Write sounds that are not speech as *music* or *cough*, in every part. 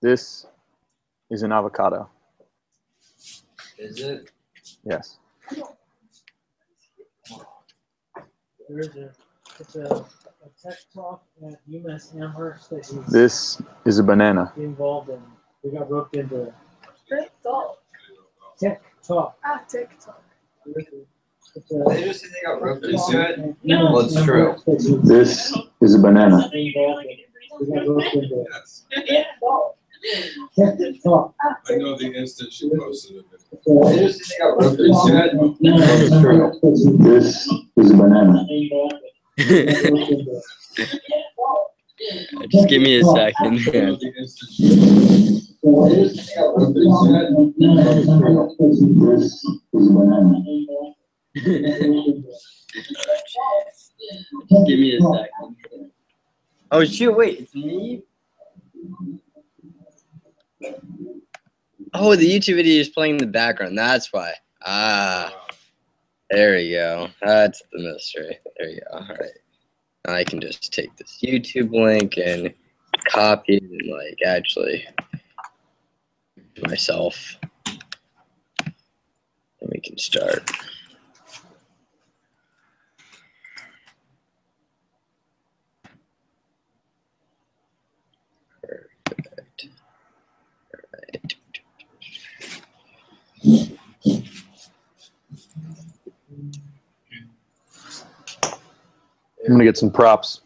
This is an avocado. Is it? Yes. There is a, it's a, a tech talk at UMass Amherst that he's This is a banana. involved in. We got roped into TikTok. tech talk. Ah, TikTok. It's They just say they got roped into it. No. Well, it's true. This is a banana. Involved in. We got roped into Yes, Yeah. tech talk. Ah, I know the instant she posted it. It's They just say they got roped into it. That's true. This is a banana. Involved in. We got roped into Just give me a second. I know the instant she They just say they got roped into it. This is a banana. Just give me a second. Oh shoot! Wait, it's me. Oh, the YouTube video is playing in the background. That's why. Ah, there we go. That's the mystery. There you go. All right. I can just take this YouTube link and copy it and like actually myself, and we can start. I'm gonna get some props.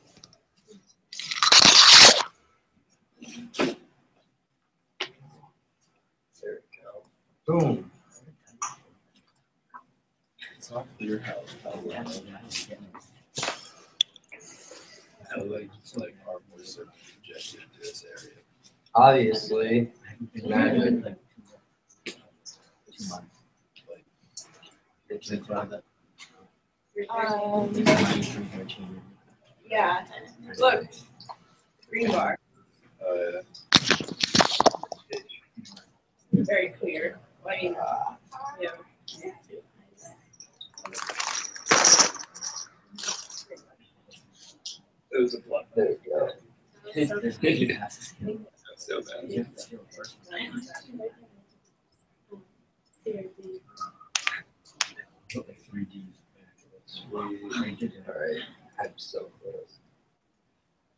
There we go. Boom. It's not clear how. how well- how like, it's like our voice are projected into this area. Obviously. Imagine. Um, yeah. Look. Green bar. uh, Very clear. I yeah. it was a blood. There we go. So bad. Alright, I'm so close.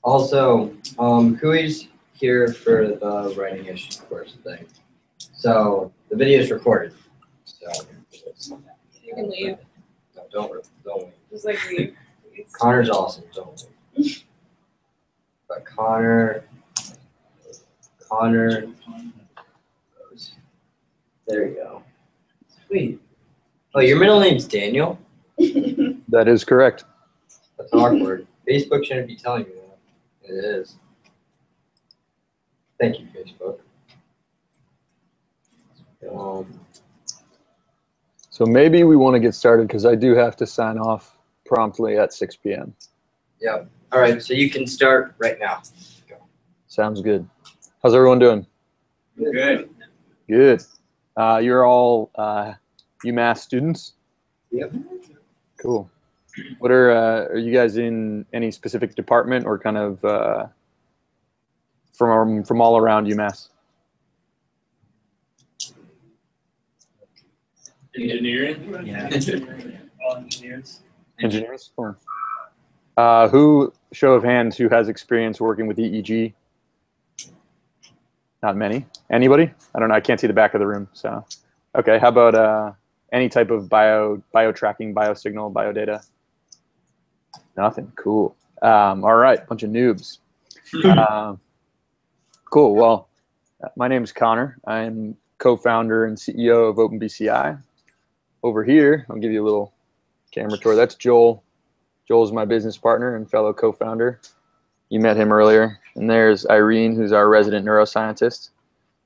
Also, um, who is here for the writing ish course thing. So the video is recorded. So You can leave. no, don't don't leave. Just like leave. *laughs* Conor's awesome. Don't leave. But Conor, Conor. There you go. Sweet. Oh, your middle name's Daniel. *laughs* That is correct. That's awkward. Facebook shouldn't be telling you that. It is. Thank you, Facebook. Um, So maybe we want to get started because I do have to sign off promptly at 6 p.m. yep. All right, so you can start right now. Go. Sounds good. How's everyone doing? Good. Good. Uh, you're all uh, UMass students. Yep. Cool. What are uh, are you guys in any specific department or kind of uh, from from all around UMass? Engineering? Yeah. All engineers. Engineers. Or, uh, who show of hands who has experience working with EEG? Not many. Anybody? I don't know. I can't see the back of the room. So, okay. How about uh, any type of bio bio tracking, biosignal, biodata? Nothing. Cool. Um, all right. Bunch of noobs. *laughs* um, cool. Well, uh, my name is Conor. I'm co-founder and CEO of OpenBCI. Over here, I'll give you a little camera tour. That's Joel. Joel's my business partner and fellow co-founder. You met him earlier. And there's Irene, who's our resident neuroscientist.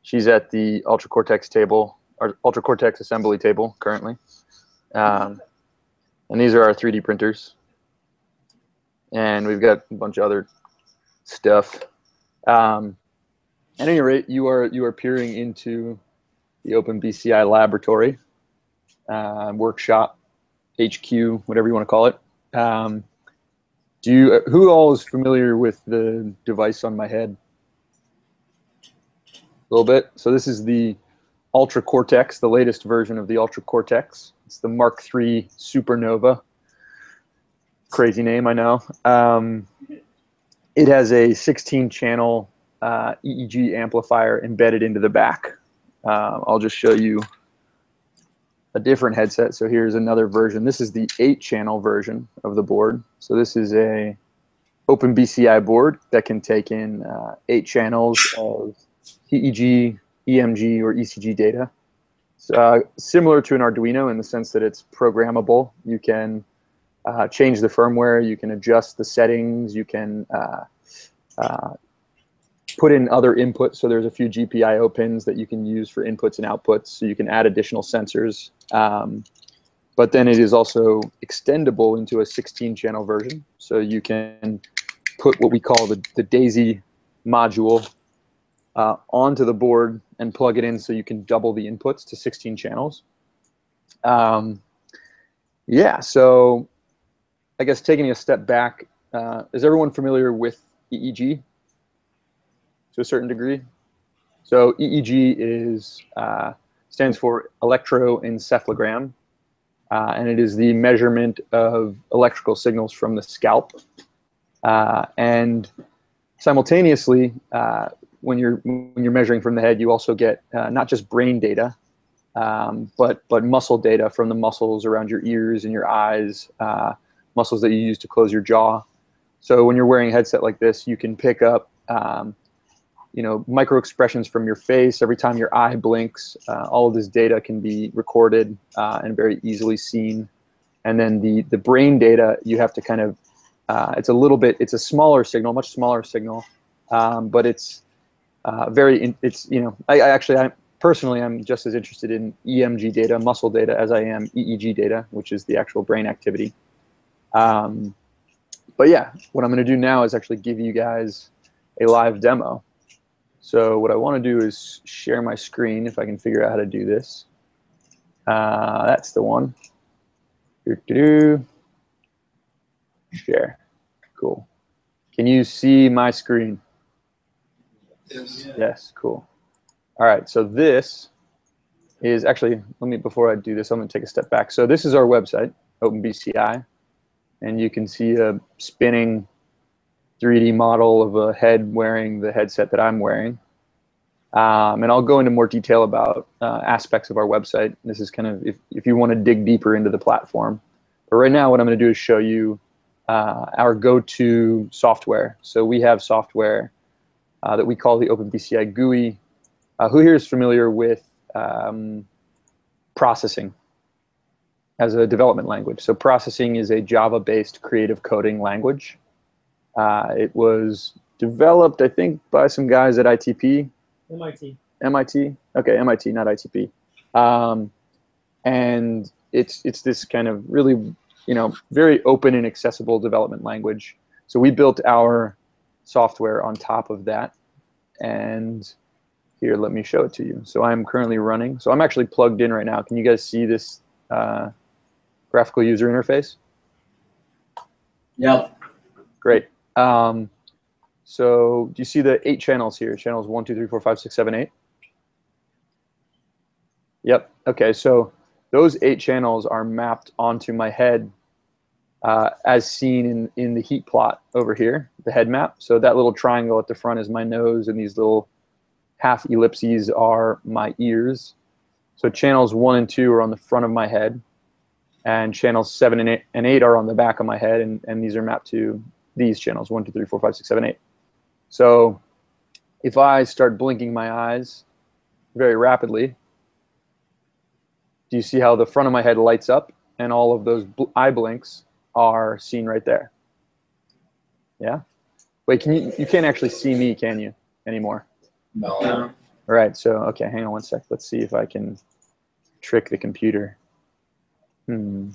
She's at the Ultra Cortex table, or Ultra Cortex assembly table currently. Um, and these are our 3D printers. And we've got a bunch of other stuff. Um, at any rate, you are you are peering into the Open BCI laboratory. Uh, workshop, HQ, whatever you want to call it. Um, do you? Who all is familiar with the device on my head? A little bit. So this is the Ultra Cortex, the latest version of the Ultra Cortex. It's the Mark III Supernova. Crazy name, I know. Um, it has a 16-channel uh, EEG amplifier embedded into the back. Uh, I'll just show you a different headset. So here's another version. This is the eight-channel version of the board. So this is a open BCI board that can take in uh, eight channels of EEG, EMG, or ECG data. Uh, similar to an Arduino in the sense that it's programmable. You can uh, change the firmware, you can adjust the settings, you can uh, uh, put in other inputs. So there's a few GPIO pins that you can use for inputs and outputs. So you can add additional sensors. Um, but then it is also extendable into a 16 channel version. So you can put what we call the, the DAISY module uh, onto the board and plug it in so you can double the inputs to 16 channels. Um, yeah, so I guess taking a step back, uh, is everyone familiar with EEG to a certain degree? So EEG is uh, stands for electroencephalogram, uh, and it is the measurement of electrical signals from the scalp. Uh, and simultaneously, uh, when you're when you're measuring from the head, you also get uh, not just brain data, um, but but muscle data from the muscles around your ears and your eyes, uh, muscles that you use to close your jaw. So when you're wearing a headset like this, you can pick up, um, you know, micro expressions from your face every time your eye blinks. Uh, all of this data can be recorded uh, and very easily seen. And then the the brain data, you have to kind of, uh, it's a little bit, it's a smaller signal, much smaller signal, um, but it's uh, very, in, it's you know, I, I actually I personally I'm just as interested in EMG data, muscle data, as I am EEG data, which is the actual brain activity. Um, but yeah, what I'm going to do now is actually give you guys a live demo. So what I want to do is share my screen if I can figure out how to do this. Uh, that's the one. Doo-doo-doo. Share. Cool. Can you see my screen? Yes. Yes, cool. All right, so this is actually, let me, before I do this, I'm gonna take a step back. So this is our website, OpenBCI, and you can see a spinning 3D model of a head wearing the headset that I'm wearing. Um, and I'll go into more detail about uh, aspects of our website. This is kind of if, if you want to dig deeper into the platform. But right now, what I'm going to do is show you uh, our go-to software. So we have software uh, that we call the OpenBCI GUI. Uh, who here is familiar with um, processing as a development language? So processing is a Java-based creative coding language. Uh, it was developed, I think, by some guys at ITP. MIT. MIT. Okay, MIT, not ITP. Um, and it's it's this kind of really, you know, very open and accessible development language. So we built our software on top of that. And here, let me show it to you. So I'm currently running. So I'm actually plugged in right now. Can you guys see this uh, graphical user interface? Yep. Great. Um, so do you see the eight channels here? Channels one, two, three, four, five, six, seven, eight. Yep. Okay. So those eight channels are mapped onto my head uh, as seen in, in the heat plot over here, the head map. So that little triangle at the front is my nose, and these little half ellipses are my ears. So channels one and two are on the front of my head, and channels seven and eight, and eight are on the back of my head, and, and these are mapped to these channels one, two, three, four, five, six, seven, eight. So if I start blinking my eyes very rapidly, do you see how the front of my head lights up and all of those bl- eye blinks are seen right there? Yeah? Wait, can you, you can't actually see me, can you, anymore? No. All right, so, okay, hang on one sec. Let's see if I can trick the computer. Hmm.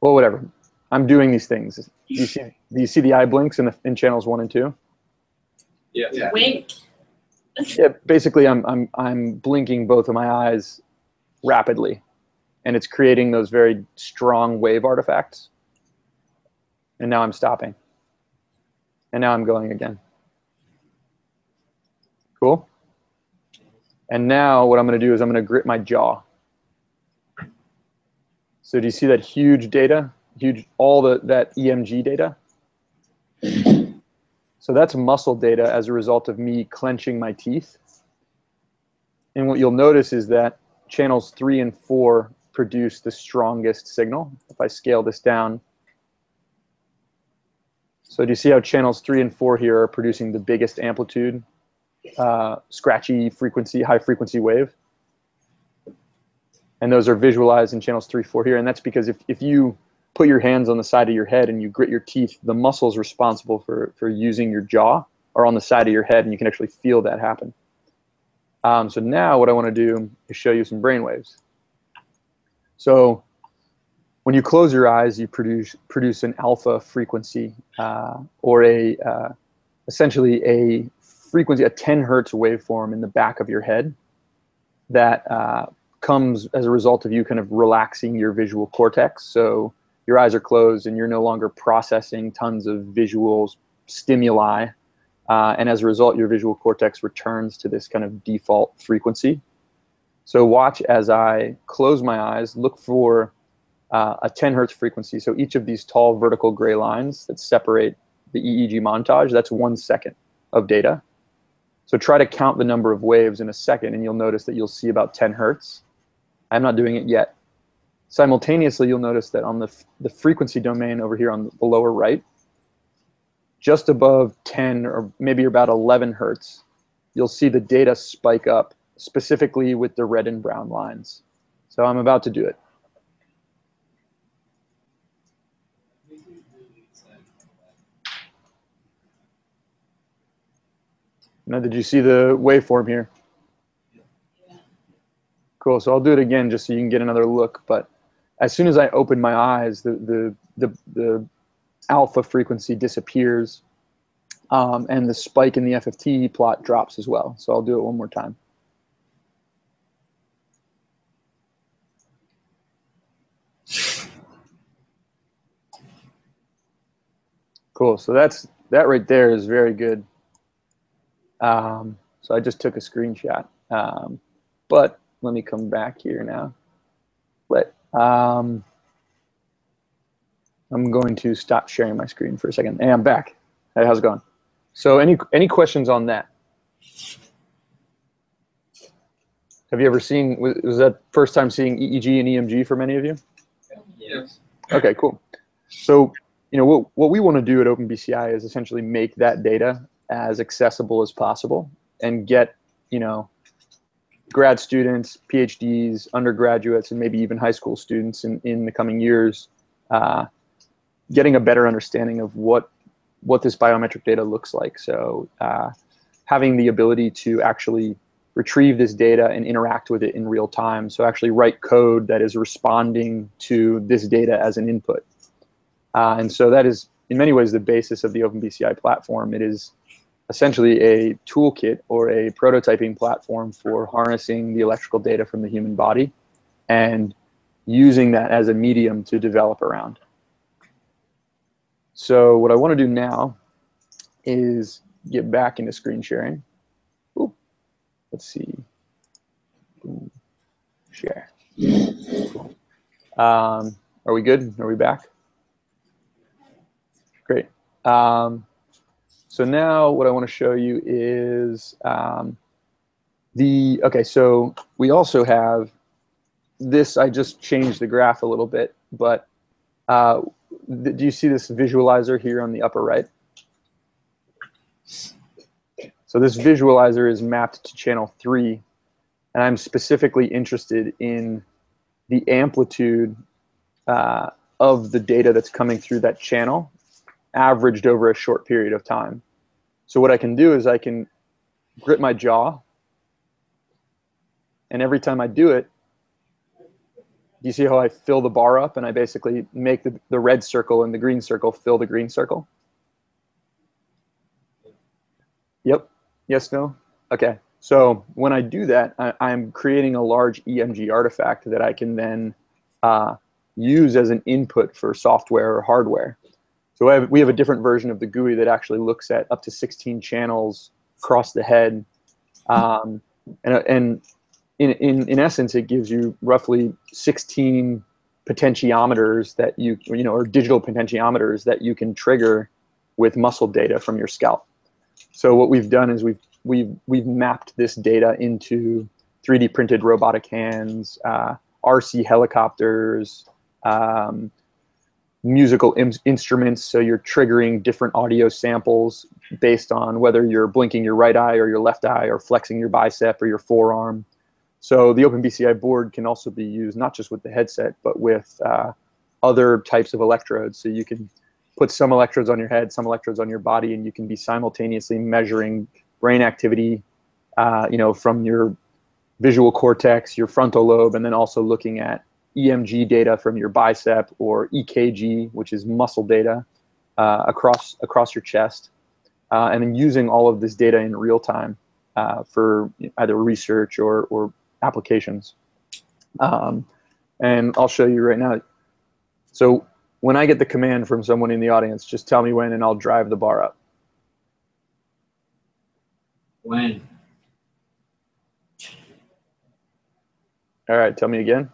Well, whatever. I'm doing these things. Do you see, do you see the eye blinks in, the, in channels one and two? Yeah. Yeah. Wink. *laughs* Yeah, basically, I'm, I'm, I'm blinking both of my eyes rapidly. and it's creating those very strong wave artifacts. And now I'm stopping. And now I'm going again. Cool? And now what I'm going to do is I'm going to grit my jaw. So do you see that huge data? Huge, all the, that EMG data? So that's muscle data as a result of me clenching my teeth. And what you'll notice is that channels three and four produce the strongest signal. If I scale this down, so do you see how channels three and four here are producing the biggest amplitude, uh, scratchy frequency, high frequency wave? And those are visualized in channels three, four here. And that's because if, if you put your hands on the side of your head and you grit your teeth, the muscles responsible for, for using your jaw are on the side of your head and you can actually feel that happen. Um, so now what I want to do is show you some brain waves. So when you close your eyes, you produce produce an alpha frequency uh, or a uh, essentially a frequency, a 10 hertz waveform in the back of your head that uh, comes as a result of you kind of relaxing your visual cortex. So your eyes are closed and you're no longer processing tons of visual stimuli. Uh, and as a result, your visual cortex returns to this kind of default frequency. So watch as I close my eyes, look for uh, a 10 hertz frequency. So each of these tall vertical gray lines that separate the EEG montage, that's one second of data. So try to count the number of waves in a second and you'll notice that you'll see about 10 hertz. I'm not doing it yet. Simultaneously, you'll notice that on the, the frequency domain over here on the lower right, just above 10 or maybe about 11 hertz, you'll see the data spike up specifically with the red and brown lines. So I'm about to do it. Now, did you see the waveform here? Cool. So I'll do it again just so you can get another look. But as soon as I open my eyes, the the the, the alpha frequency disappears, um, and the spike in the FFT plot drops as well. So I'll do it one more time. Cool. So that's that right there is very good. Um, so I just took a screenshot. Um, but let me come back here now. Let um, I'm going to stop sharing my screen for a second. Hey, I'm back. Hey, how's it going? So any any questions on that? Have you ever seen, was, was that first time seeing EEG and EMG for many of you? Yes. Okay, cool. So, you know, what, what we want to do at OpenBCI is essentially make that data as accessible as possible and get, you know, grad students, PhDs, undergraduates, and maybe even high school students in, in the coming years uh, getting a better understanding of what what this biometric data looks like. So uh, having the ability to actually retrieve this data and interact with it in real time. So actually write code that is responding to this data as an input. Uh, and so that is in many ways the basis of the OpenBCI platform. It is essentially a toolkit or a prototyping platform for harnessing the electrical data from the human body and using that as a medium to develop around. So what I want to do now is get back into screen sharing. Ooh, let's see. Share. Um, are we good? Are we back? Great. Um, so now what I want to show you is um, the, okay, so we also have this, I just changed the graph a little bit, but uh, do you see this visualizer here on the upper right? So this visualizer is mapped to channel three, and I'm specifically interested in the amplitude uh, of the data that's coming through that channel averaged over a short period of time. So what I can do is I can grit my jaw, and every time I do it, do you see how I fill the bar up and I basically make the, the red circle and the green circle fill the green circle? Yep. Yes, no? Okay. So when I do that, I, am creating a large EMG artifact that I can then uh, use as an input for software or hardware. So we have, we have a different version of the GUI that actually looks at up to 16 channels across the head. Um, and and in, in, in essence, it gives you roughly 16 potentiometers that you, you know, or digital potentiometers that you can trigger with muscle data from your scalp. So what we've done is we've, we've, we've mapped this data into 3D printed robotic hands, uh, RC helicopters, um, musical in instruments. So you're triggering different audio samples based on whether you're blinking your right eye or your left eye or flexing your bicep or your forearm. So the OpenBCI board can also be used not just with the headset, but with uh, other types of electrodes. So you can put some electrodes on your head, some electrodes on your body, and you can be simultaneously measuring brain activity, uh, you know, from your visual cortex, your frontal lobe, and then also looking at EMG data from your bicep or EKG, which is muscle data, uh, across across your chest, uh, and then using all of this data in real time uh, for either research or or applications. Um, and I'll show you right now. So when I get the command from someone in the audience, just tell me when, and I'll drive the bar up. When? All right, tell me again.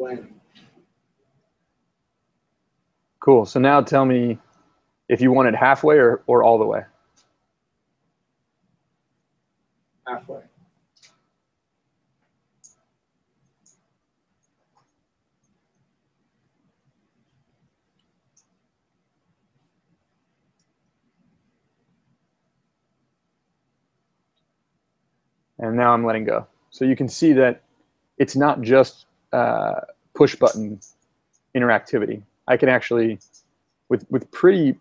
When? Cool. So now tell me if you want it halfway or, or all the way. Halfway. And now I'm letting go. So you can see that it's not just uh, push button interactivity. I can actually, with with pretty,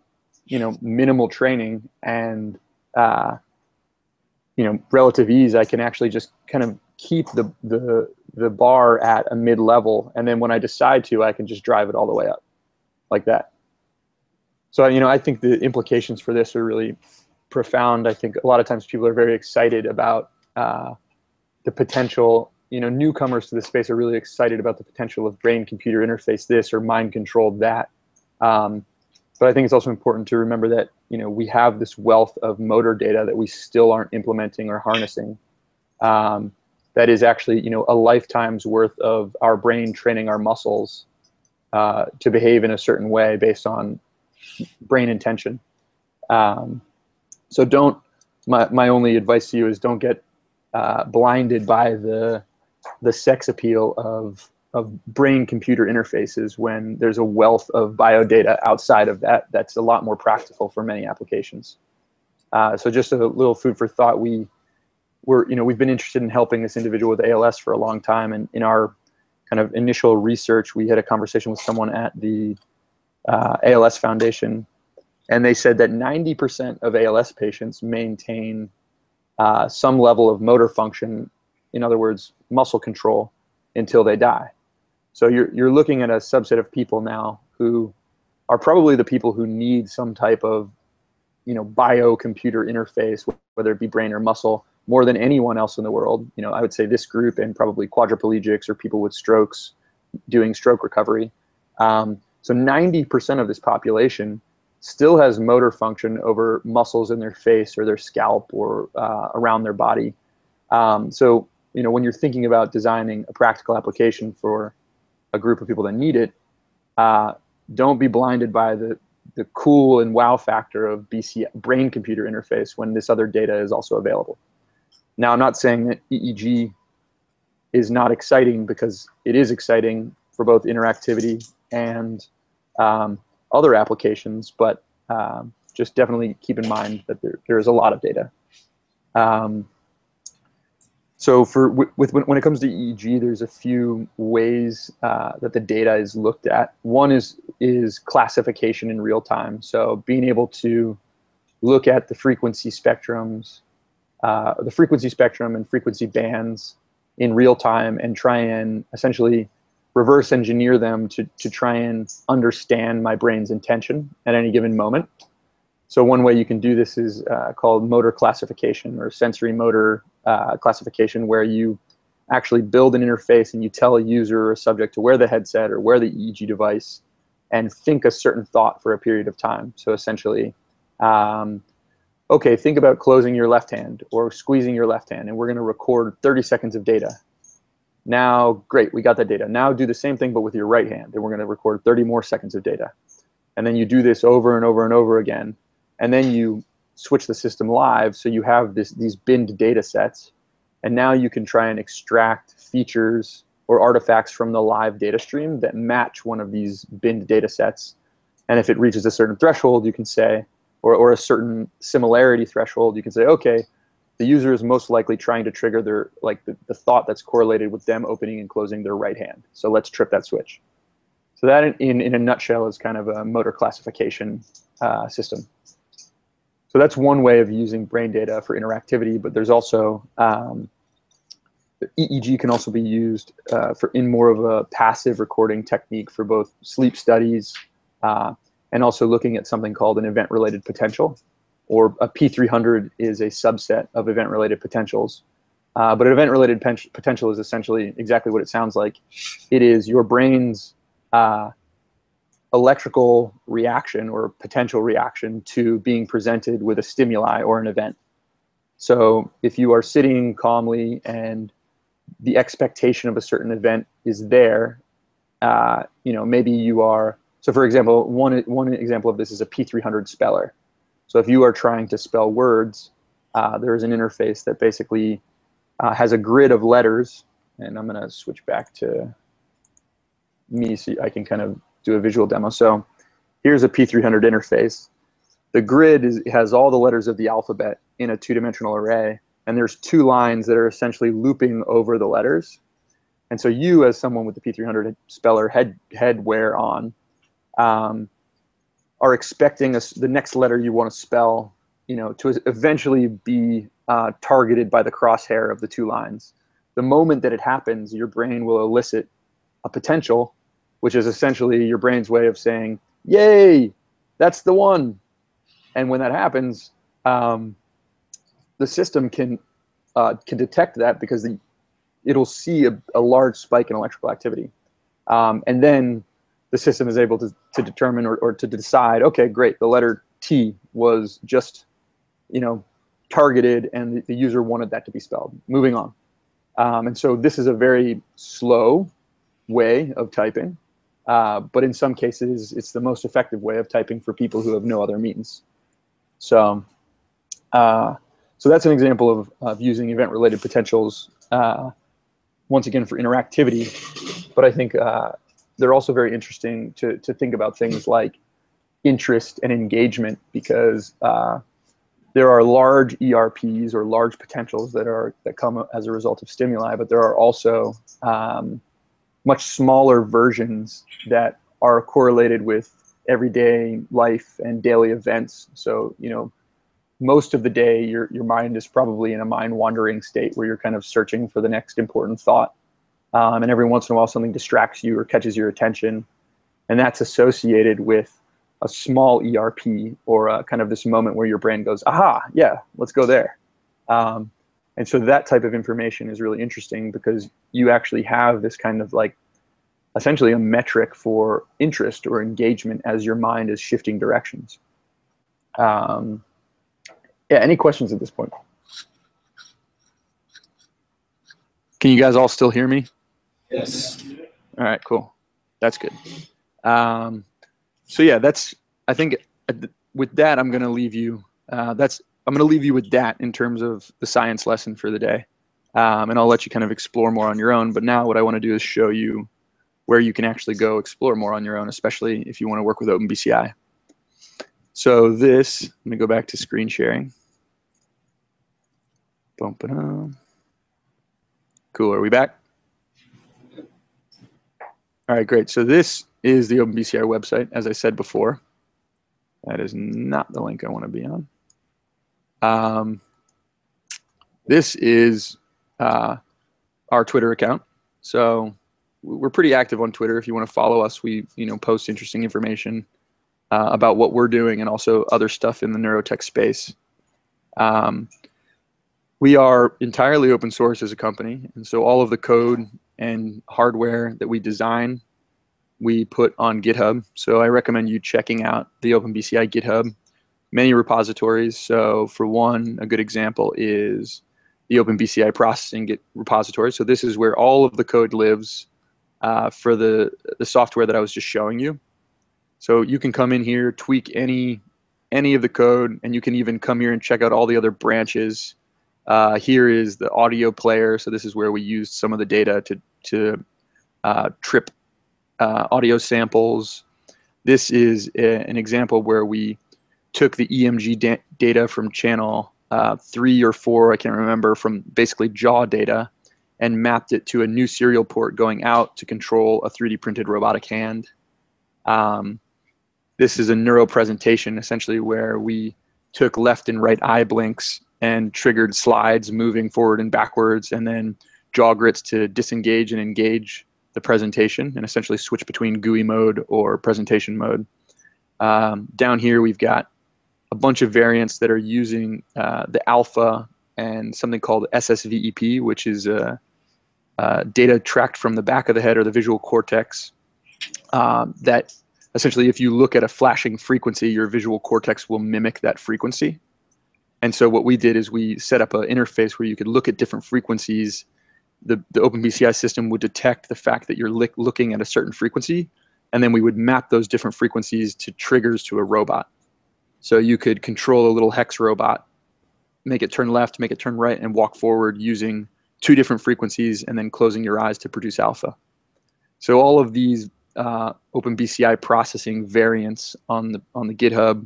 you know, minimal training and uh, you know relative ease, I can actually just kind of keep the the the bar at a mid level, and then when I decide to, I can just drive it all the way up, like that. So you know, I think the implications for this are really profound. I think a lot of times people are very excited about uh, the potential you know newcomers to the space are really excited about the potential of brain computer interface this or mind controlled that. Um, but i think it's also important to remember that you know we have this wealth of motor data that we still aren't implementing or harnessing. Um, that is actually you know a lifetime's worth of our brain training our muscles uh, to behave in a certain way based on brain intention. Um, so don't my, my only advice to you is don't get uh, blinded by the the sex appeal of of brain computer interfaces when there's a wealth of biodata outside of that that's a lot more practical for many applications. Uh, so just a little food for thought. We we're you know we've been interested in helping this individual with ALS for a long time, and in our kind of initial research, we had a conversation with someone at the uh, ALS Foundation, and they said that 90% of ALS patients maintain uh, some level of motor function in other words, muscle control until they die. So you're, you're looking at a subset of people now who are probably the people who need some type of, you know, bio-computer interface, whether it be brain or muscle, more than anyone else in the world. You know, I would say this group and probably quadriplegics or people with strokes doing stroke recovery. Um, so 90% of this population still has motor function over muscles in their face or their scalp or uh, around their body. Um, so you know, when you're thinking about designing a practical application for a group of people that need it, uh, don't be blinded by the the cool and wow factor of BC brain computer interface when this other data is also available. Now, I'm not saying that EEG is not exciting because it is exciting for both interactivity and um, other applications, but um, just definitely keep in mind that there, there is a lot of data. Um, so for with when it comes to EEG, there's a few ways uh, that the data is looked at. One is is classification in real time. So being able to look at the frequency spectrums, uh, the frequency spectrum and frequency bands in real time, and try and essentially reverse engineer them to to try and understand my brain's intention at any given moment. So one way you can do this is uh, called motor classification or sensory motor uh, classification, where you actually build an interface and you tell a user or a subject to wear the headset or wear the EEG device and think a certain thought for a period of time. So essentially, um, okay, think about closing your left hand or squeezing your left hand, and we're going to record 30 seconds of data. Now, great, we got that data. Now do the same thing, but with your right hand, and we're going to record 30 more seconds of data. And then you do this over and over and over again, and then you switch the system live, so you have this, these binned data sets, and now you can try and extract features or artifacts from the live data stream that match one of these binned data sets. And if it reaches a certain threshold, you can say, or, or a certain similarity threshold, you can say, okay, the user is most likely trying to trigger their like the, the thought that's correlated with them opening and closing their right hand. So let's trip that switch. So that in, in, a nutshell is kind of a motor classification uh, system. So that's one way of using brain data for interactivity, but there's also um, EEG can also be used uh, for in more of a passive recording technique for both sleep studies uh, and also looking at something called an event-related potential, or a P300 is a subset of event-related potentials. Uh, but an event-related potential is essentially exactly what it sounds like. It is your brain's uh, electrical reaction or potential reaction to being presented with a stimuli or an event. So if you are sitting calmly and the expectation of a certain event is there, uh, you know, maybe you are, so for example, one, one example of this is a P300 speller. So if you are trying to spell words, uh, there is an interface that basically uh, has a grid of letters, and I'm gonna switch back to me so I can kind of do a visual demo. So here's a P300 interface. The grid is, has all the letters of the alphabet in a two-dimensional array, and there's two lines that are essentially looping over the letters. And so you, as someone with the P300 speller head headwear on, um, are expecting a, the next letter you want to spell, you know, to eventually be uh, targeted by the crosshair of the two lines. The moment that it happens, your brain will elicit a potential, which is essentially your brain's way of saying, "Yay, that's the one." And when that happens, um, the system can uh, can detect that because the, it'll see a, a, large spike in electrical activity, um, and then the system is able to, to determine or, or to decide, okay, great, the letter T was just, you know, targeted, and the, the user wanted that to be spelled. Moving on, um, and so this is a very slow way of typing, uh, but in some cases, it's the most effective way of typing for people who have no other means. So. Uh, so that's an example of, of using event-related potentials, uh, once again, for interactivity. But I think uh, they're also very interesting to, to think about things like interest and engagement because uh, there are large ERPs or large potentials that are that come as a result of stimuli, but there are also um, much smaller versions that are correlated with everyday life and daily events. So you know, most of the day your your mind is probably in a mind wandering state where you're kind of searching for the next important thought. Um, and every once in a while something distracts you or catches your attention. And that's associated with a small erp or a, kind of this moment where your brain goes aha! Yeah let's go there. Um, and so that type of information is really interesting because you actually have this kind of like essentially a metric for interest or engagement as your mind is shifting directions um, yeah, any questions at this point? Can you guys all still hear me? Yes. All right, cool. That's good. Um, so yeah, that's. I think uh, with that, I'm going to leave you. Uh, that's. I'm going to leave you with that in terms of the science lesson for the day, um, and I'll let you kind of explore more on your own. But now, what I want to do is show you where you can actually go explore more on your own, especially if you want to work with OpenBCI. So this, let me go back to screen sharing. Boom, ba Cool. Are we back? All right, great. So this is the OpenBCI website, as I said before. That is not the link I want to be on. Um, this is uh, our Twitter account. So we're pretty active on Twitter. If you want to follow us, we you know post interesting information uh, about what we're doing and also other stuff in the neurotech space. Um, we are entirely open source as a company, and so all of the code and hardware that we design, we put on GitHub. So I recommend you checking out the OpenBCI GitHub. Many repositories. So for one, a good example is the OpenBCI processing Git repository. So this is where all of the code lives uh, for the the software that I was just showing you. So you can come in here, tweak any any of the code, and you can even come here and check out all the other branches. Uh, here is the audio player. So this is where we used some of the data to to uh, trip uh, audio samples. This is a, an example where we took the EMG da data from channel uh, three or four, I can't remember, from basically jaw data and mapped it to a new serial port going out to control a 3D printed robotic hand. Um, this is a neuro presentation essentially where we took left and right eye blinks and triggered slides moving forward and backwards and then jaw grits to disengage and engage the presentation and essentially switch between GUI mode or presentation mode. Um, down here we've got a bunch of variants that are using uh, the alpha and something called SSVEP, which is data tracked from the back of the head or the visual cortex. Um, that essentially, if you look at a flashing frequency, your visual cortex will mimic that frequency. And so what we did is we set up an interface where you could look at different frequencies. The, the OpenBCI system would detect the fact that you're looking at a certain frequency, and then we would map those different frequencies to triggers to a robot. So you could control a little hex robot, make it turn left, make it turn right, and walk forward using two different frequencies and then closing your eyes to produce alpha. So all of these uh, OpenBCI processing variants on the on the GitHub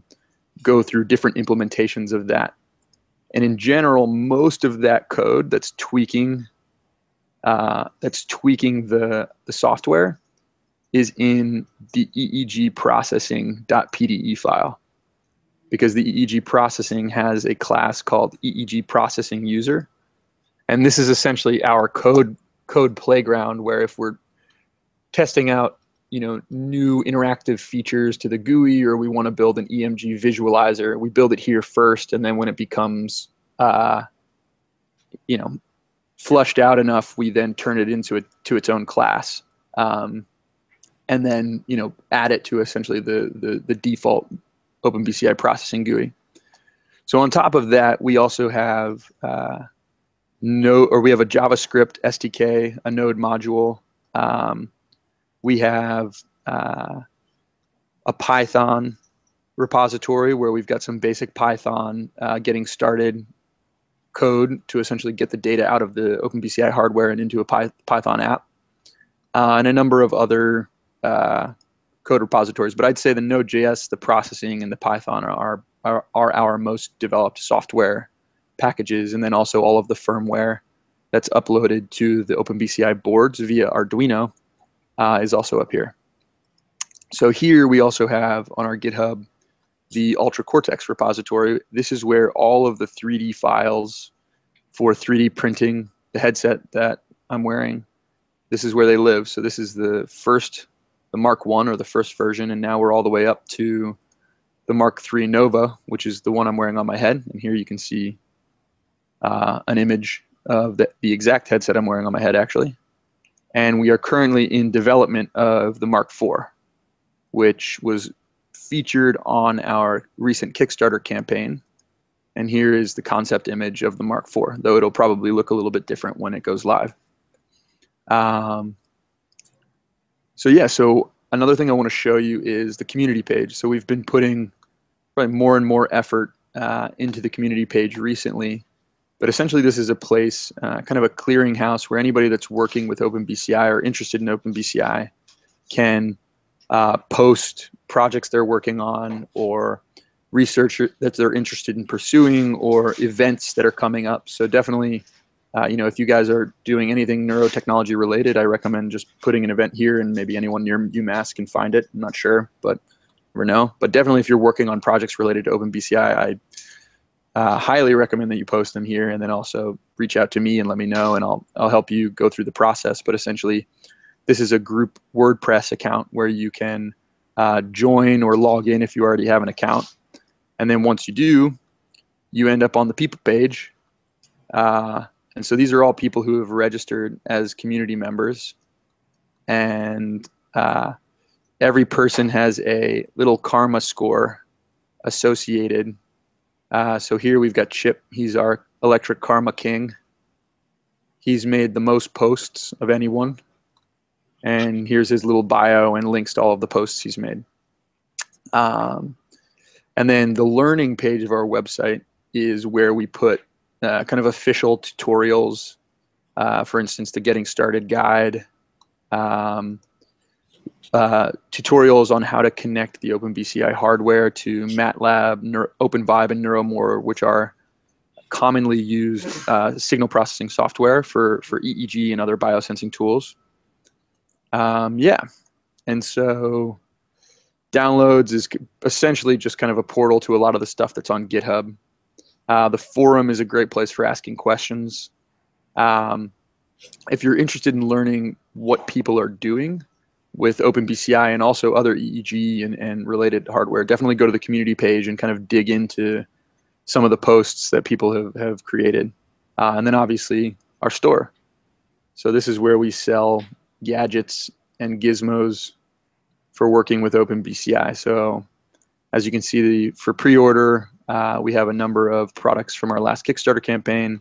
go through different implementations of that. And in general, most of that code that's tweaking uh, that's tweaking the the software is in the EEG processing.pde file because the EEG processing has a class called EEG processing user. And this is essentially our code code playground where if we're testing out you know new interactive features to the GUI or we want to build an EMG visualizer, we build it here first, and then when it becomes uh, you know flushed out enough, we then turn it into it to its own class, um, and then you know add it to essentially the the, the default OpenBCI processing GUI. So on top of that, we also have uh, or we have a JavaScript SDK, a Node module. Um, we have uh, a Python repository where we've got some basic Python uh, getting started code to essentially get the data out of the OpenBCI hardware and into a Py Python app, uh, and a number of other uh, code repositories. But I'd say the Node.js, the processing, and the Python are, are, are our most developed software packages. And then also all of the firmware that's uploaded to the OpenBCI boards via Arduino uh, is also up here. So here we also have on our GitHub the Ultra Cortex repository. This is where all of the 3D files for 3D printing the headset that I'm wearing, this is where they live. So this is the first the Mark One or the first version, and now we're all the way up to the Mark Three Nova, which is the one I'm wearing on my head. And here you can see uh, an image of the, the exact headset I'm wearing on my head, actually. And we are currently in development of the Mark Four, which was featured on our recent Kickstarter campaign. And here is the concept image of the Mark IV, though it'll probably look a little bit different when it goes live. Um, so yeah, so another thing I want to show you is the community page. So we've been putting probably more and more effort uh, into the community page recently. But essentially, this is a place, uh, kind of a clearinghouse where anybody that's working with OpenBCI or interested in OpenBCI can uh, post projects they're working on or research that they're interested in pursuing or events that are coming up. So definitely uh, you know, if you guys are doing anything neurotechnology related, I recommend just putting an event here and maybe anyone near UMass can find it. I'm not sure, but never know. But definitely if you're working on projects related to OpenBCI, I uh, highly recommend that you post them here and then also reach out to me and let me know and I'll, I'll help you go through the process. But essentially, this is a group WordPress account where you can uh, join or log in if you already have an account. And then once you do, you end up on the people page Uh, and so these are all people who have registered as community members. And uh, every person has a little karma score associated. Uh, so here we've got Chip. He's our electric karma king. He's made the most posts of anyone. And here's his little bio and links to all of the posts he's made. Um, and then the learning page of our website is where we put uh, kind of official tutorials. Uh, for instance, the Getting Started guide, um, uh, tutorials on how to connect the OpenBCI hardware to MATLAB, Neuro- OpenVibe, and Neuromore, which are commonly used uh, signal processing software for, for EEG and other biosensing tools. Um, yeah, and so downloads is essentially just kind of a portal to a lot of the stuff that's on GitHub. Uh, the forum is a great place for asking questions. Um, if you're interested in learning what people are doing with OpenBCI and also other EEG and, and related hardware, definitely go to the community page and kind of dig into some of the posts that people have, have created. Uh, and then obviously our store. So this is where we sell gadgets and gizmos for working with OpenBCI. So as you can see, the, for pre-order, uh, we have a number of products from our last Kickstarter campaign.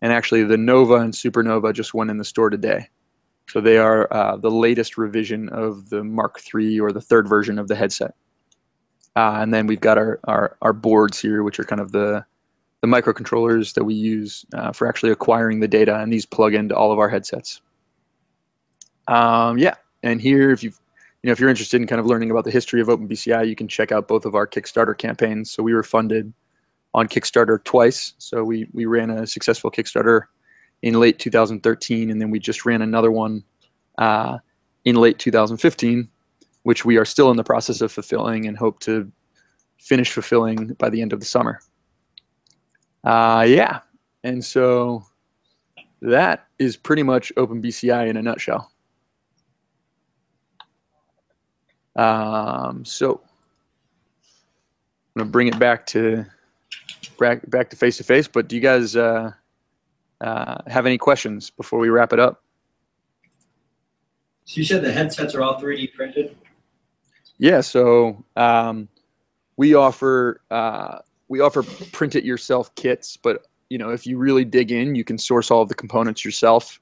And actually the Nova and Supernova just went in the store today. So they are uh, the latest revision of the Mark III or the third version of the headset. Uh, and then we've got our, our, our boards here, which are kind of the, the microcontrollers that we use uh, for actually acquiring the data, and these plug into all of our headsets. Um, yeah, and here, if you you know if you're interested in kind of learning about the history of OpenBCI, you can check out both of our Kickstarter campaigns. So we were funded on Kickstarter twice. So we we ran a successful Kickstarter in late 2013, and then we just ran another one uh, in late 2015 which we are still in the process of fulfilling and hope to finish fulfilling by the end of the summer. Uh, yeah, and so that is pretty much OpenBCI in a nutshell. Um, so I'm gonna bring it back to back back to face to face. But do you guys uh, uh, have any questions before we wrap it up? So you said the headsets are all 3D printed? Yeah, so um, we offer uh, we offer print it yourself kits, but you know if you really dig in, you can source all of the components yourself.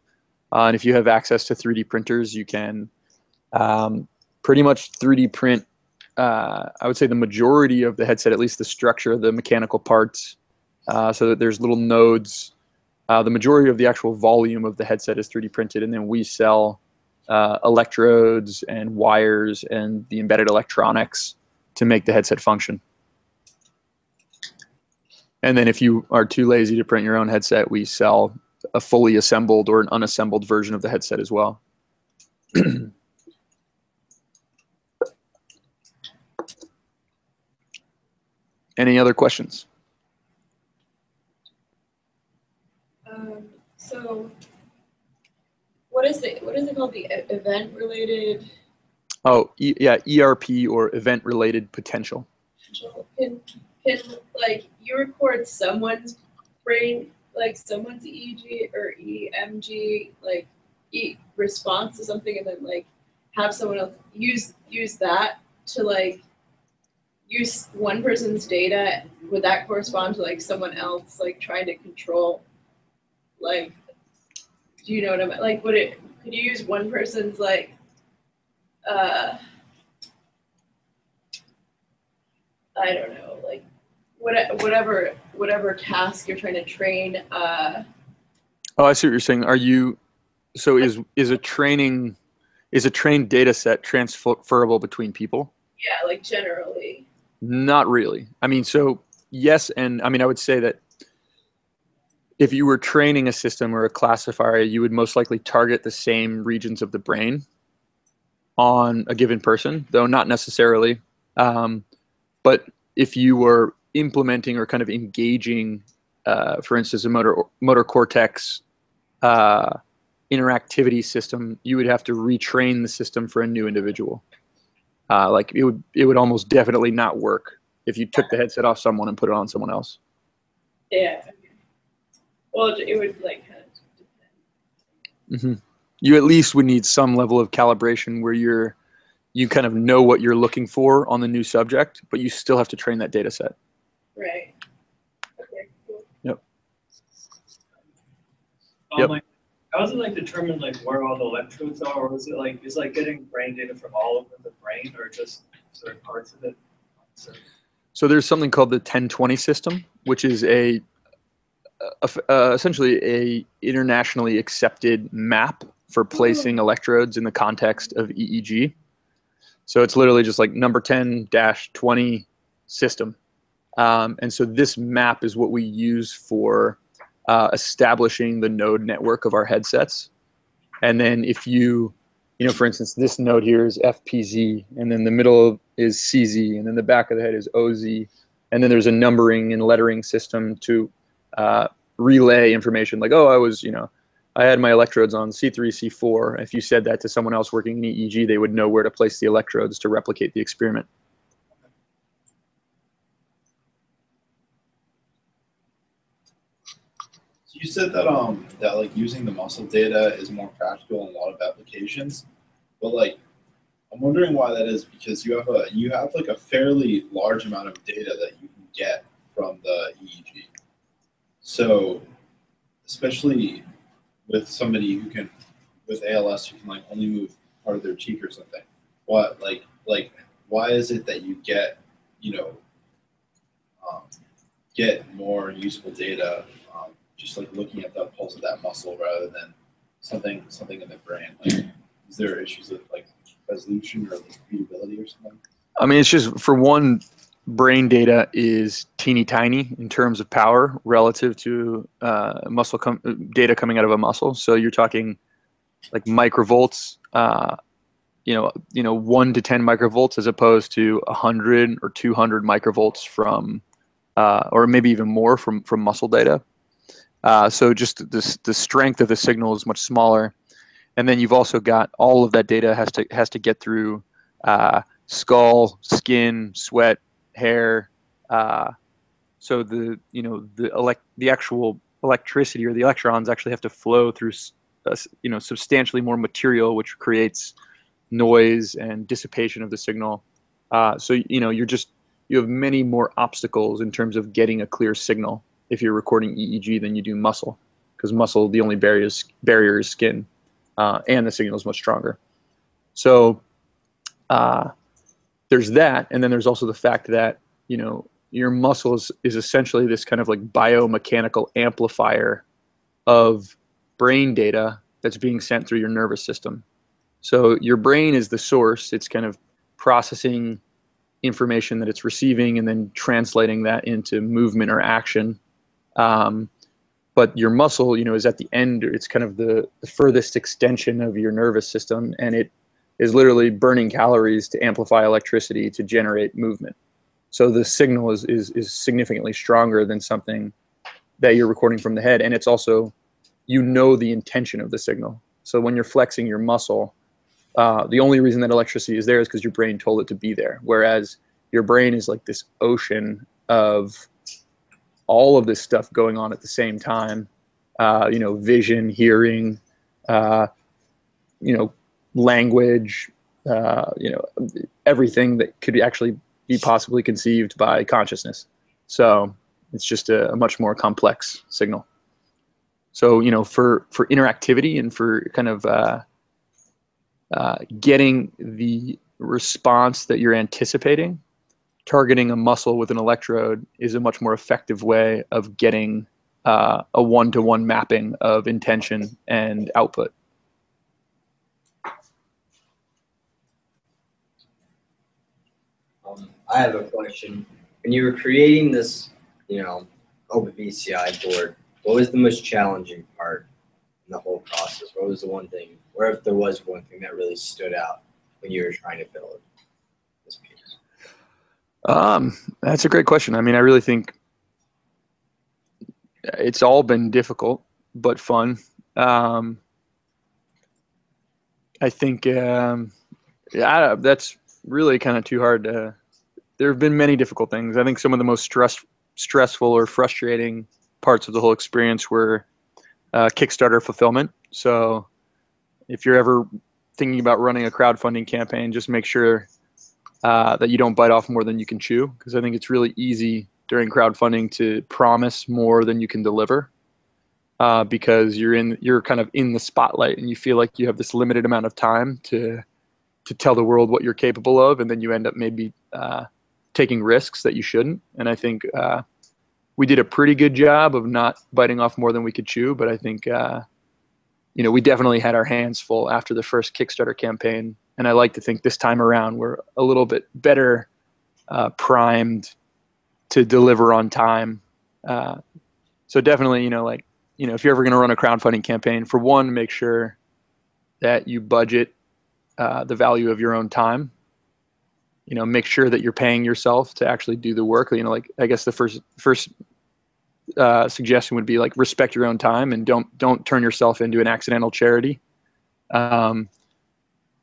Uh, and if you have access to 3D printers, you can um, pretty much 3D print. Uh, I would say the majority of the headset, at least the structure, of the mechanical parts, uh, so that there's little nodes. Uh, the majority of the actual volume of the headset is 3D printed, and then we sell uh, electrodes and wires and the embedded electronics to make the headset function. And then if you are too lazy to print your own headset, we sell a fully assembled or an unassembled version of the headset as well. *clears throat* Any other questions? Um, so, what is it? What is it called? The event related Oh, e yeah, ERP or event related potential. Can can like you record someone's brain, like someone's EEG or EMG, like e response to something, and then like have someone else use use that to like use one person's data would that correspond to like someone else like trying to control like do you know what i mean like would it could you use one person's like uh i don't know like what, whatever whatever task you're trying to train uh Oh, I see what you're saying. Are you so is is a training is a trained data set transferable between people? yeah like generally Not really. I mean, so yes, and I mean, I would say that if you were training a system or a classifier, you would most likely target the same regions of the brain on a given person, though not necessarily. Um, but if you were implementing or kind of engaging, uh, for instance, a motor motor cortex uh, interactivity system, you would have to retrain the system for a new individual. Uh, like it would it would almost definitely not work if you took the headset off someone and put it on someone else. yeah Well, it would like kind of depend. hmm You at least would need some level of calibration where you're you kind of know what you're looking for on the new subject, but you still have to train that data set. Right. Okay. Cool. Yep. like, how is it like determine like where all the electrodes are, or is it like is like getting brain data from all over the brain, or just certain parts of it? So, So there's something called the 1020 system, which is a, a- uh, essentially a internationally accepted map for placing electrodes in the context of EEG. So it's literally just like number 10 dash 20 system. Um, and so this map is what we use for uh, establishing the node network of our headsets. And then if you, you know, for instance, this node here is FPZ, and then the middle is CZ, and then the back of the head is OZ, and then there's a numbering and lettering system to uh, relay information like, oh, I was, you know, I had my electrodes on C3, C4. If you said that to someone else working in EEG, they would know where to place the electrodes to replicate the experiment. You said that um that like using the muscle data is more practical in a lot of applications, but like I'm wondering why that is because you have a you have like a fairly large amount of data that you can get from the EEG. So especially with somebody who can with ALS who can like only move part of their cheek or something. What like like why is it that you get you know um, get more useful data just like looking at the pulse of that muscle rather than something something in the brain. Like, is there issues with like resolution or like readability or something? I mean, it's just for one, brain data is teeny tiny in terms of power relative to uh, muscle com- data coming out of a muscle. So you're talking like microvolts, uh, you know, you know, one to ten microvolts as opposed to hundred or two hundred microvolts from, uh, or maybe even more from from muscle data. Uh, so just the the strength of the signal is much smaller, and then you've also got all of that data has to has to get through uh, skull, skin, sweat, hair. Uh, so the you know the elect the actual electricity or the electrons actually have to flow through you know substantially more material, which creates noise and dissipation of the signal. Uh, so you know you're just you have many more obstacles in terms of getting a clear signal if you're recording EEG than you do muscle, because muscle the only barrier is barrier is skin, uh, and the signal is much stronger. So uh, there's that, and then there's also the fact that you know your muscles is essentially this kind of like biomechanical amplifier of brain data that's being sent through your nervous system. So your brain is the source; it's kind of processing information that it's receiving and then translating that into movement or action. Um, but your muscle, you know, is at the end. It's kind of the, the furthest extension of your nervous system, and it is literally burning calories to amplify electricity to generate movement. So the signal is, is, is significantly stronger than something that you're recording from the head. And it's also, you know, the intention of the signal. So when you're flexing your muscle, uh, the only reason that electricity is there is because your brain told it to be there. Whereas your brain is like this ocean of all of this stuff going on at the same time. Uh, you know, vision, hearing, uh, you know, language, uh, you know, everything that could actually be possibly conceived by consciousness. So it's just a, a much more complex signal. So you know, for for interactivity and for kind of uh, uh, getting the response that you're anticipating, targeting a muscle with an electrode is a much more effective way of getting uh, a one-to-one mapping of intention and output. Um, I have a question. When you were creating this, you know, OpenBCI board, what was the most challenging part in the whole process? What was the one thing, or if there was one thing that really stood out when you were trying to build? Um, that's a great question. I mean, I really think it's all been difficult but fun. Um, I think um, yeah, that's really kind of too hard to. There have been many difficult things. I think some of the most stress, stressful or frustrating parts of the whole experience were uh, Kickstarter fulfillment. So if you're ever thinking about running a crowdfunding campaign, just make sure uh, that you don't bite off more than you can chew, because I think it's really easy during crowdfunding to promise more than you can deliver, uh, because you're in you're kind of in the spotlight and you feel like you have this limited amount of time to to tell the world what you're capable of, and then you end up maybe uh, taking risks that you shouldn't. And I think uh, we did a pretty good job of not biting off more than we could chew, but I think uh, you know we definitely had our hands full after the first Kickstarter campaign, and I like to think this time around we're a little bit better uh, primed to deliver on time. Uh, so definitely, you know, like you know, if you're ever going to run a crowdfunding campaign, for one, make sure that you budget uh, the value of your own time. You know, make sure that you're paying yourself to actually do the work. You know, like I guess the first first uh, suggestion would be like respect your own time and don't don't turn yourself into an accidental charity. Um,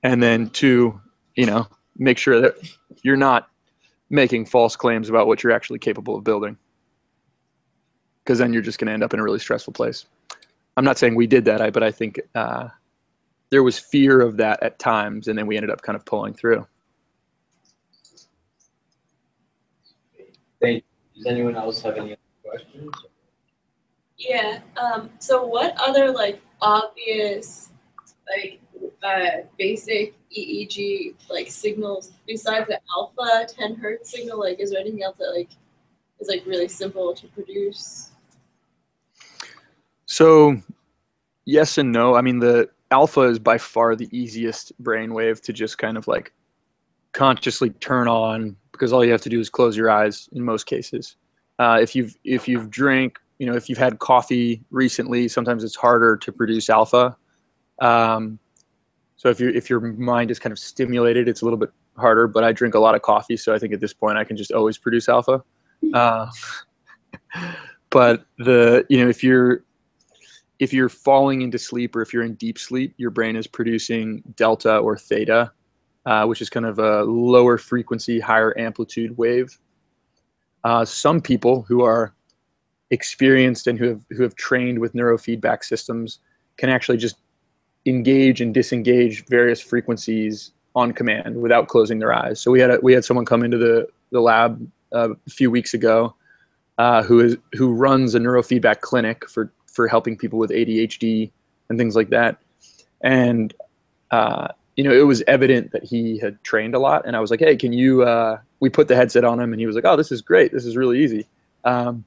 and then two, you know, make sure that you're not making false claims about what you're actually capable of building. Because then you're just going to end up in a really stressful place. I'm not saying we did that, I, but I think uh, there was fear of that at times, and then we ended up kind of pulling through. Thank you. Does anyone else have any other questions? Yeah. Um, so what other like obvious like uh, basic EEG like signals besides the alpha 10 hertz signal? Like, is there anything else that like is like really simple to produce? So, yes and no. I mean, the alpha is by far the easiest brainwave to just kind of like consciously turn on because all you have to do is close your eyes in most cases. Uh, if you've if you've drank, you know, if you've had coffee recently, sometimes it's harder to produce alpha. Um, so if you if your mind is kind of stimulated, it's a little bit harder. But I drink a lot of coffee, so I think at this point I can just always produce alpha. Uh, *laughs* but the you know if you're if you're falling into sleep or if you're in deep sleep, your brain is producing delta or theta, uh, which is kind of a lower frequency, higher amplitude wave. Uh, some people who are experienced and who have who have trained with neurofeedback systems can actually just engage and disengage various frequencies on command without closing their eyes. So we had a, we had someone come into the the lab uh, a few weeks ago uh, who is who runs a neurofeedback clinic for for helping people with ADHD and things like that. And uh, you know, it was evident that he had trained a lot. And I was like, hey, can you? Uh, we put the headset on him, and he was like, oh, this is great. This is really easy. Um,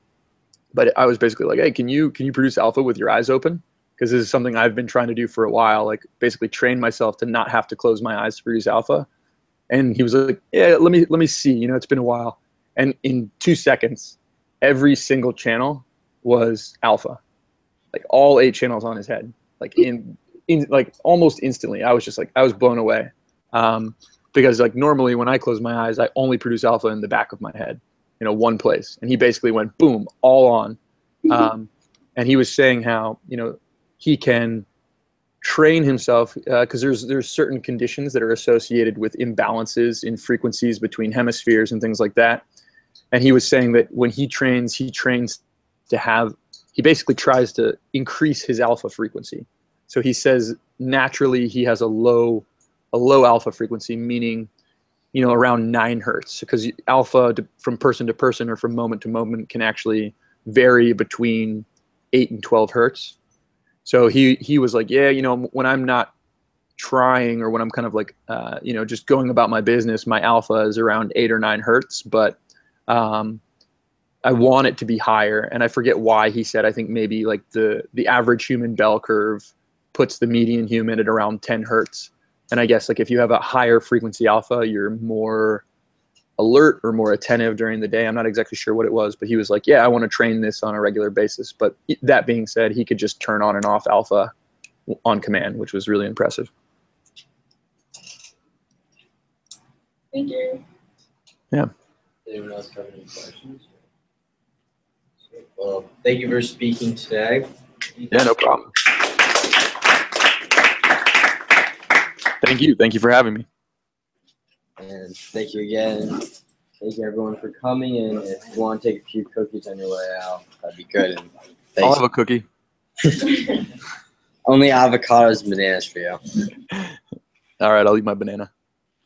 but I was basically like, hey, can you can you produce alpha with your eyes open? Because this is something I've been trying to do for a while. Like basically train myself to not have to close my eyes to produce alpha. And he was like, yeah, let me let me see. You know, it's been a while. And in two seconds, every single channel was alpha, like all eight channels on his head, like in in like almost instantly. I was just like I was blown away, um, because like normally when I close my eyes, I only produce alpha in the back of my head, you know, one place, and he basically went boom, all on, um, and he was saying how you know he can train himself because uh, there's there's certain conditions that are associated with imbalances in frequencies between hemispheres and things like that. And he was saying that when he trains he trains to have he basically tries to increase his alpha frequency. So he says naturally he has a low a low alpha frequency meaning you know around 9 hertz because alpha to, from person to person or from moment to moment can actually vary between 8 and 12 hertz so he he was like yeah you know when i'm not trying or when i'm kind of like uh, you know just going about my business my alpha is around 8 or 9 hertz but um, I want it to be higher, and I forget why he said. I think maybe like the the average human bell curve puts the median human at around 10 hertz, and I guess like if you have a higher frequency alpha, you're more alert or more attentive during the day. I'm not exactly sure what it was, but he was like, "Yeah, I want to train this on a regular basis." But that being said, he could just turn on and off alpha on command, which was really impressive. Thank you. Yeah. Anyone else have any questions? Well, thank you for speaking today. Yeah, no problem. Thank you. Thank you for having me. And thank you again Thank you everyone for coming, and if you want to take a few cookies on your way out, that'd be good. And I'll have a cookie. *laughs* Only avocados and bananas for you. All right, I'll eat my banana.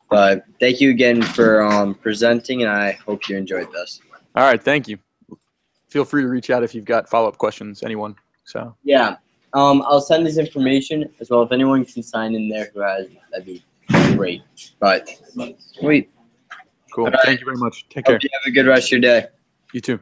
But thank you again for um, presenting, and I hope you enjoyed this. All right, thank you. Feel free to reach out if you've got follow up questions, anyone. So, Yeah, um, I'll send this information as well. If anyone can sign in there who has, that'd be great. But wait, cool. All right. Thank you very much. Take care. you have a good rest of your day. You too.